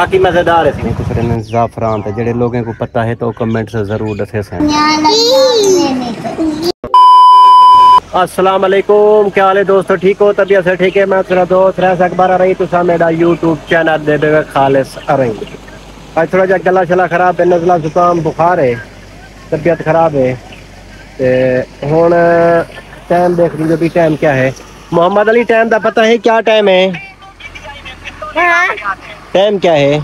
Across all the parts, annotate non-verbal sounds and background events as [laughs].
बाकी मज़ेदार है। दूसरे ने जाफरान थे जेडे लोगों को पता है तो कमेंट से ज़रूर दसे से अस्सलाम वालेकुम क्या हाल है दोस्तों? ठीक हो? तबीयत से ठीक है? मैं तेरा दोस्त रह अखबार रही तुसा मेरा यूट्यूब चैनल दे देवे खालिस अरई आज थोड़ा जा गला शला खराब है नजला जुकाम बुखार है तबीयत खराब है। ते हुन टाइम देख लीजिए भी टाइम क्या है। मोहम्मद अली टाइम का पता है क्या टाइम है। टाइम क्या है?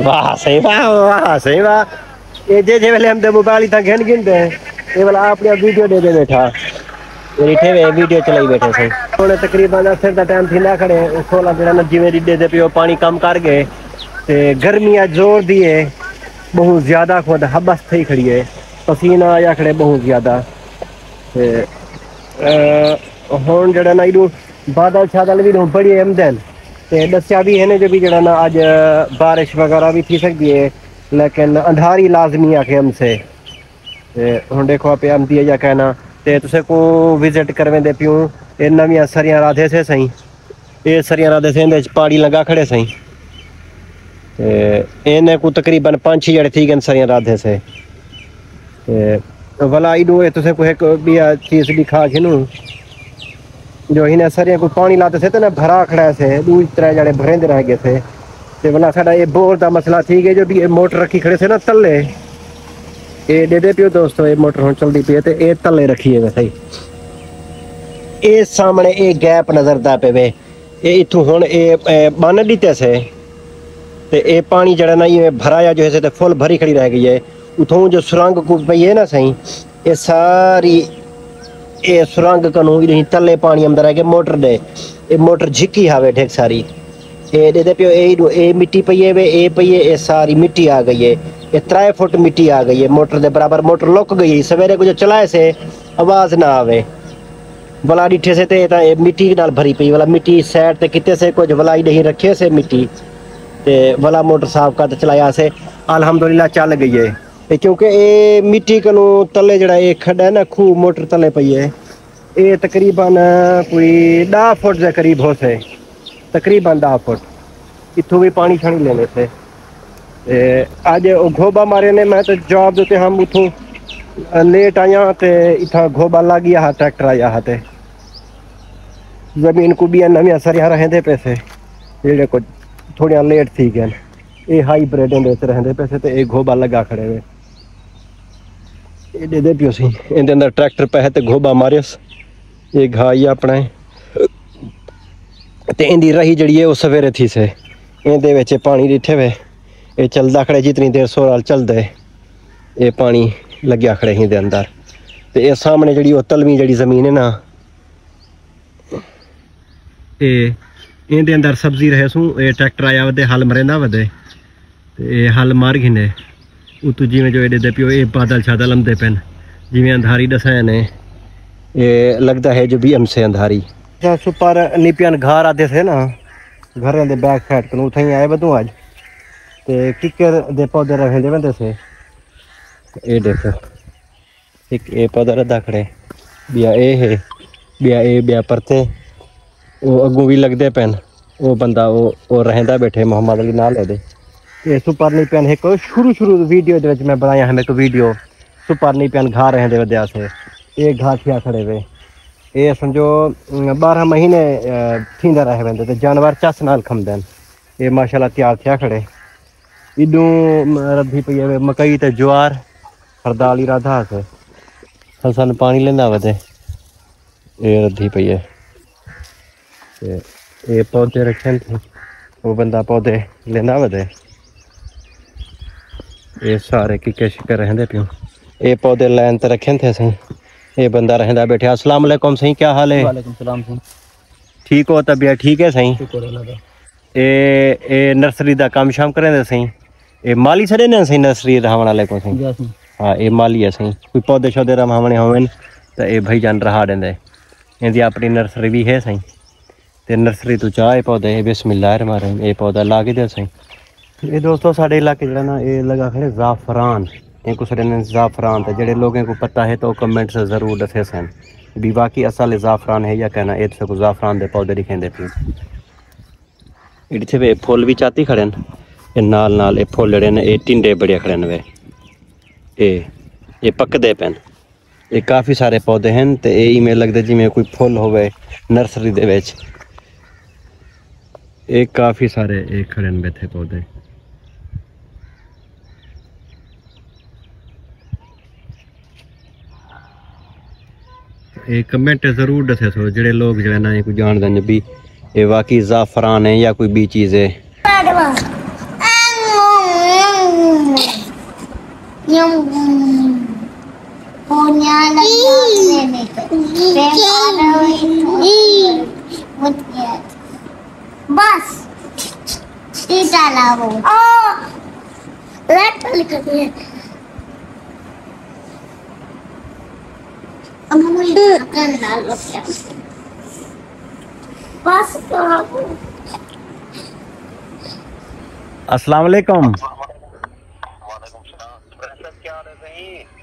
वाह सही वाह वाह सही वाह। ये जे जे वाले हम तो मोबाइल था घेन घिन दे ये वाला आप आपने वीडियो दे दे बैठा। ये बैठे हुए वीडियो चलाई बैठे से थोड़े तकरीबन असर का टाइम थी ना खड़े खोला जरा जिमें रिडे दे दे पियो पानी कम कर गए ते गर्मियाँ ज़ोर दी है बहुत ज़्यादा खुद हबस थी खड़ी है पसीना आया खड़े बहुत ज़्यादा हूँ जरा ना एडू बादल शादल भी बड़ी अहमद ਤੇ ਦੱਸਿਆ ਵੀ ਇਹਨੇ ਜੋ ਵੀ ਜਿਹੜਾ ਨਾ ਅੱਜ ਬਾਰਿਸ਼ ਵਗੈਰਾ ਵੀ ਥੀ ਸਕਦੀ ਹੈ ਲੇਕਿਨ ਅੰਧਾਰੀ ਲਾਜ਼ਮੀ ਆ ਕੇ ਹਮਸੇ ਤੇ ਹੁਣ ਦੇਖੋ ਆਪੇ ਆਮਦੀ ਹੈ ਜਾਂ ਕਹਿਣਾ ਤੇ ਤੁਸੀਂ ਕੋ ਵਿਜ਼ਿਟ ਕਰਵੇਂ ਦੇ ਪਿਓ ਇਹ ਨਵੀਆਂ ਸਰੀਆਂ ਰਾਧੇ ਸੇ ਸਹੀ ਇਹ ਸਰੀਆਂ ਰਾਧੇ ਸੇ ਇਹਦੇ ਚ ਪਾੜੀ ਲਗਾ ਖੜੇ ਸਹੀ ਤੇ ਇਹਨੇ ਕੋ ਤਕਰੀਬਨ 5-6 ਜਿਹੜੇ ਥੀ ਗਨ ਸਰੀਆਂ ਰਾਧੇ ਸੇ ਤੇ ਵਲਾ ਇਹਨੂੰ ਇਹ ਤੁਸੀਂ ਕੋਈ ਇੱਕ ਵੀ ਆ ਚੀਜ਼ ਦਿਖਾ ਕੇ ਨੂੰ जो इन्हें सरिया को पानी लाते थे तो ना भरा खड़ा से दू तरह जने भरे रह गए थे। ते वाला साडा ये बोर दा मसला थी गया जो भी मोटर रखी खड़े थे ना तले ये दे दे पियो दोस्तों, ये मोटर हुन चलदी पई है, ते ये तले रखी है, वैसे ही। ये सामने ये गैप नजरदा पे ये इथु हुन ये बन दीते से ते ये पानी जड़ा ना ये भराया जो है से ते फुल भरी खड़ी रह गई है। उथों जो सुरंग को पई है ना, सही ये सारी ਇਹ ਸੁਰੰਗ ਕਨੂੰ ਵੀ ਨਹੀਂ ਤੱਲੇ ਪਾਣੀ ਅੰਦਰ ਆ ਕੇ ਮੋਟਰ ਦੇ ਇਹ ਮੋਟਰ ਝਿੱਕੀ ਹਾਵੇ ਠੇਕ ਸਾਰੀ ਇਹ ਦੇ ਦੇ ਪਿਓ ਇਹ ਨੂੰ ਇਹ ਮਿੱਟੀ ਪਈਏ ਵੇ ਇਹ ਪਈਏ ਇਹ ਸਾਰੀ ਮਿੱਟੀ ਆ ਗਈ ਹੈ ਇਹ 3 ਫੁੱਟ ਮਿੱਟੀ ਆ ਗਈ ਹੈ ਮੋਟਰ ਦੇ ਬਰਾਬਰ ਮੋਟਰ ਲੁੱਕ ਗਈ ਸਵੇਰੇ ਕੁਝ ਚਲਾਏ ਸੇ ਆਵਾਜ਼ ਨਾ ਆਵੇ ਬਲਾ ਡਿੱਠੇ ਸੇ ਤੇ ਤਾਂ ਇਹ ਮਿੱਟੀ ਨਾਲ ਭਰੀ ਪਈ ਵਾਲਾ ਮਿੱਟੀ ਸਾਈਡ ਤੇ ਕਿਤੇ ਸੇ ਕੁਝ ਵਲਾਈ ਨਹੀਂ ਰੱਖੇ ਸੇ ਮਿੱਟੀ ਤੇ ਵਾਲਾ ਮੋਟਰ ਸਾਫ ਕਰ ਤੇ ਚਲਾਇਆ ਸੇ ਅਲਹਮਦੁਲਿਲਾ ਚੱਲ क्योंकि ये मिट्टी को तले जड़ा ये खड्डा है ना खूह मोटर तले पई है ये तकरीबन कोई ॾह फुट जे करीब हो से तकरीबन ॾह फुट इथों भी पानी छणी लेने से अज गोबा मारे ने मैं तो जॉब देते हम उथों लेट आया तो इतना गोबा लग गया हा ट्रैक्टर आया हा ते ज़मीन कुबिया नवी सरिया रहते पैसे जेडे को थोड़िया लेट थी गए ये हाईब्रिड रहते पैसे तो ये घोबा लगा खड़े हुए ਇਹ ਦੇ ਪਿਓ ਸੀ। ਇਹਦੇ ਅੰਦਰ ਟਰੈਕਟਰ ਪੈ ਤੇ ਘੋਬਾ ਮਾਰਿਸ ਇਹ ਘਾਈ ਆਪਣਾ ਹੈ। ਤੇ ਇਹਦੀ ਰਹੀ ਜਿਹੜੀ ਹੈ ਉਹ ਸਵੇਰੇ ਥੀ ਸੇ। ਇਹਦੇ ਵਿੱਚ ਪਾਣੀ ਰਿੱਠੇ ਵੇ ਇਹ ਚੱਲਦਾ ਖੜੇ ਜਿਤਨੀ ਦੇਰ ਸੋਰਾਲ ਚੱਲਦਾ ਹੈ, ਇਹ ਪਾਣੀ ਲੱਗਿਆ ਖੜੇ ਹੀ ਦੇ ਅੰਦਰ। ਤੇ ਇਹ ਸਾਹਮਣੇ ਜਿਹੜੀ ਉਹ ਤਲਵੀ ਜਿਹੜੀ ਜ਼ਮੀਨ ਹੈ ਨਾ। ਇਹ ਇਹਦੇ ਅੰਦਰ ਸਬਜ਼ੀ ਰਹੇ ਸੂ। ਇਹ ਟਰੈਕਟਰ ਆਇਆ ਵਦੇ ਹਲ ਮਰੇਂਦਾ ਵਦੇ ਤੇ। ਇਹ ਹਲ ਮਾਰ ਗਿਨੇ उतू जिमें जो एडे पियो ये बादल शादल आमदे पेन जिमें अंधारी दसा ने ये लगता है जो भी हमसे अंधारी सुपर निपियन घर आते थे ना घर के बैक साइड को उतें आए बदू अज तो किकर दे पौधे रखे बंदे से ये देख एक ये पौधा रदा खड़े बिया ए है बिया ए बिया परते अगू भी लगते पेन वो बंदा वो रहा बैठे मोहम्मद अली ना ले ये सुपर निपियन एक शुरू शुरू वीडियो मैं बनाया है मेरे को वीडियो। सुपर निपियन घर रहंदे वदया से। ये घाटिया खड़े वे। ये समझो बारह महीने थींदा रहे वेंदे ते, जानवर चस नाल खमदे ये माशाल्लाह तैयार थिया खड़े। इदू रधी पई है मकई ते ज्वार, हरदाली राधा से। हसन पानी लेंदा वदे ये रधी पई है। ये पौधे रखे थे। वो बंदा पौधे लेंदा वदे ये सारे किके शिके रहते प्यो ये पौधे लाइन ते रखे थे सही ये बंदा रहता बैठे अस्सलाम सही क्या हाल है ठीक हो तबीयत ठीक है सही ए ए नर्सरी दा काम शाम करें सही ए माली छड़े ने सही नर्सरी रहवण वाले को सही हाँ ए माली है सही कोई पौधे शौधे रहावने होवेन तो ए भाई जान रहा देंदे इनकी अपनी नर्सरी भी है सही ते नर्सरी तू चाह पौधे बिस्मिल्लाह रहमान ए पौधा ला के दे सही ये दोस्तों, साढ़े इलाके जरा ना ये लगा खड़े जाफरान। ਇਹ ਕੁਛ ਨੇ ਜ਼ਾਫਰਾन ਤੇ ਜਿਹੜੇ को पता है तो कमेंट से ज़रूर दसे सन। भी बाकी असल ज़ाफरान है या कहना ये को ज़ाफरान के पौधे दिखेंदे पी इतने वे फुल भी चाती खड़े न। नाल नाल फुल जड़े ने टिंडे बड़े खड़े ने वे। ये ये पकते पेन। ये काफ़ी सारे पौधे हैं तो यही में लगता जिमें कोई फुल हो नर्सरी दे काफ़ी सारे ये खड़े बैठे पौधे। कमेंट ज़रूर दसे सो जेडे लोग जो ना कोई जान दें भी ये बाकी ज़ाफ़रान है या कोई बी चीज़ है बस। तीसरा लाओ ओ लेट लिख दिया அவங்களுக்கு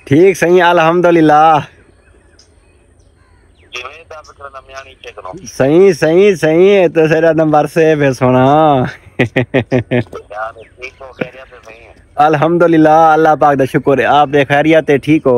ठीक सही अलहमदुल्ला सही सही सही तो नंबर से फिर सुना। अलहमदुल्ला अल्लाह पाक का शुक्र आप खैरियत ठीक हो?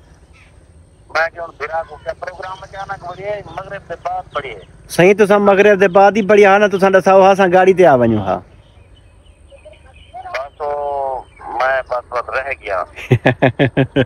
मैं तो सब मगरब के बाद सही ही बढ़िया ना तुसा दसाओ हा गाड़ी ते आ वञूं हा। बस तो मैं बस बस रह गया। [laughs]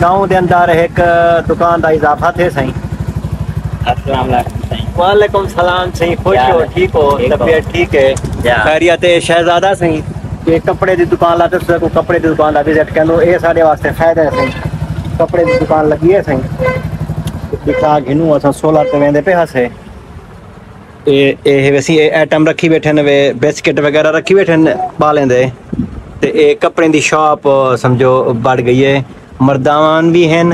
गाँव दे अंदर एक दुकान दा इजाफा थे सही। वालेकुम सलाम सही खुश हो ठीक हो तबीयत ठीक है? खैरियत शहजादा सही ये कपड़े दी दुकान लाते को कपड़े दी दुकान दा विज़िट करनो ए साडे वास्ते फ़ायदा है सही कपड़े दी दुकान लगी है सही दिखा घिनू असां 16 ते वेंदे पे हसे। ए ए वैसी आइटम रखी बैठे ने वे बिस्किट वगैरह रखी बैठे ने बालें दे? ते शॉप समझो बढ़ गई है। मर्दावान भी हैं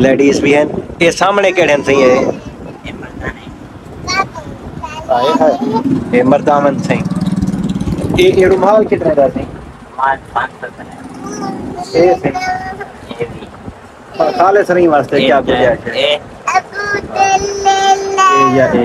लेडीज़ भी हैं। ये सामने केड़े हैं सही है? ये मरदा नहीं आए हाय ये मर्दावन सही। ये ये रुमाल कितने का सही? माल पाँच सौ का है। ये सही। ये भी। और खाले सही वास्ते क्या गुंजाइश है। ये ये या ये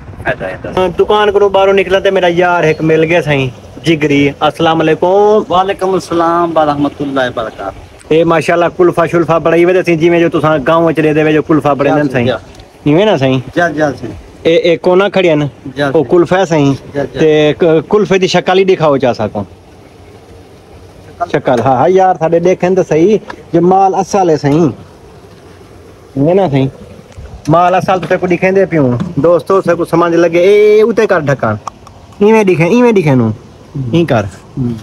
दुकान करो बाहरों निकला मेरा यार एक मिल गया सही जिगरी अस्सलाम वालेकुम वालेकुम अस्सलाम व कुल्फा शुल्फा बड़ई वे सही जो तुसा गाँव च दे कुल्फा बड़े नन सही इवे ना सही ए ए कोना खड़िया न ओ कुल्फा सही ते कुल्फे दी शक्ल ही दिखाओ जा सको शक्ल हाँ हाँ यार थाडे देखें तो सही जो माल असल है सही इवे ना सही माला साल तो दिखें दे पियूं। दोस्तों से कुछ समझ लगे ए उते कर ढकान इवे दिखे इवे दिखे नु। हम्म। ई कर। हम्म।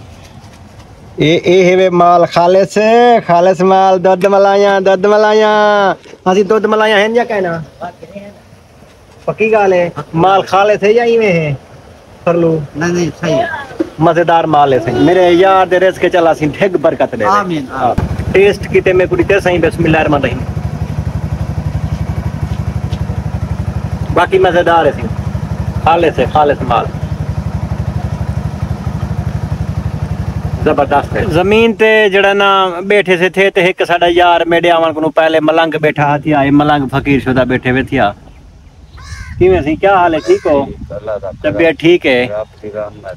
ए ए हेवे माल खालिस खालिस माल दद मलाया दद मलाया। असि दद मलाया हैं या कहना पक्की गाल है। माल खालिस है या इवे है? कर लो नहीं नहीं सही है। मज़ेदार माल है सही। मेरे यार दे रिस्क चला सी ठेक बरकत दे आमीन हाँ। टेस्ट किते में कुड़ी ते सही बिस्मिल्लाह रहमान रहीम। बाकी मज़ेदार है सी खालिश है माल। ज़मीन ते ना बैठे से थे ते एक साडा यार मेडे आवन को पहले मलंग बैठा थिया ये मलंग फकीर शुदा बैठे हुए थिया किवें सी, क्या हाल है, ठीक हो? तबीयत ठीक है?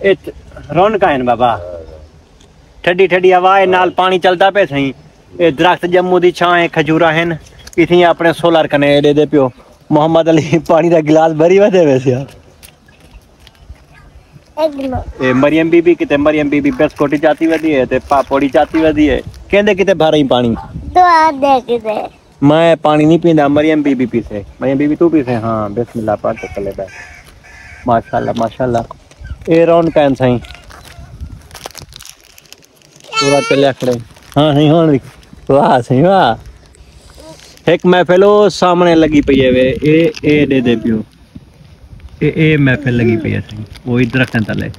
इत रौनक है बाबा। ठंडी ठंडी हवा नाल पानी चलता पे सही। ये दरख्त जम्मू दी छां खजूरा हैं इथियाँ अपने सोलर कने दे दे पियो। मोहम्मद अली पानी का गिलास भरी वे वैसे यार? ए मरियम बीबी कि मरियम बीबी बिस्कुट चाती वदी है ते पापोड़ी चाती वदी है कहंदे किते भरई पानी? तो आ दे। मैं पानी नहीं पींदा मरियम बीबी पीसे। मरियम बीबी तू पीसे? हाँ बिस्मिल्लाह पाक चले बे माशाल्लाह माशाल्लाह। ए रौन कैन सही पूरा चले खड़े हाँ? ही होन वाह सही वाह। एक महफिल सामने लगी पी है वे। ए ए दे दे पियो। ए ए महफिल लगी पी है सही वो इधर दरख्त तले।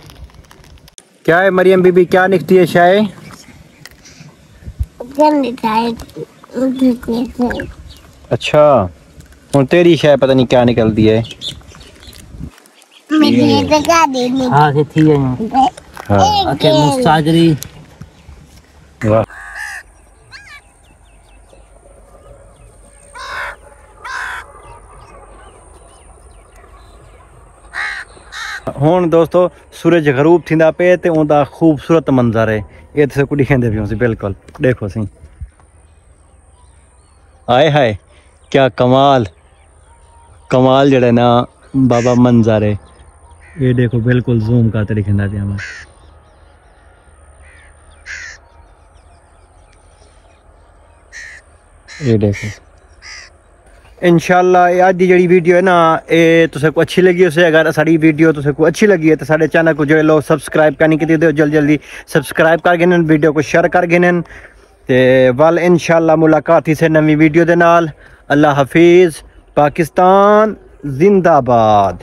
क्या है मरियम बीबी? क्या लिखती है शाये? अच्छा हूँ तेरी शाय पता नहीं क्या निकलती है। मेरी ये जगह देनी हाँ से थी है। हाँ। ओके मुस्ताजरी। ਹੁਣ ਦੋਸਤੋ ਸੂਰਜ ਗਰੂਬ ਥਿੰਦਾ ਪਏ ਤੇ ਉਹਦਾ ਖੂਬਸੂਰਤ ਮੰਜ਼ਰ ਹੈ ਇਹ ਤੁਸੀਂ ਕੁੜੀ ਕਹਿੰਦੇ ਵੀ ਹੋ ਸੀ ਬਿਲਕੁਲ ਦੇਖੋ ਸੀ ਆਏ ਹਾਏ ਕੀ ਕਮਾਲ ਕਮਾਲ ਜਿਹੜਾ ਨਾ ਬਾਬਾ ਮੰਜ਼ਰ ਹੈ ਇਹ ਦੇਖੋ ਬਿਲਕੁਲ ਜ਼ੂਮ ਕਰਤੇ ਦਿਖਦਾ ਪਿਆ ਮੈਂ ਇਹ इनशाला अज जी वीडियो है ना ये तुसें को अच्छी लगी उसे अगर साड़ी वीडियो तुम्हें को अच्छी लगी है तो साढ़े चैनल को जो लोग सब्सक्राइब करनी कि जल्दी जल्दी सबसक्राइब सब्सक्राइब कर गए वीडियो को शेयर कर गए तो वल इनशाला मुलाकात ही से नवी वीडियो के नाल। अल्लाह हाफिज़, पाकिस्तान, जिंदाबाद।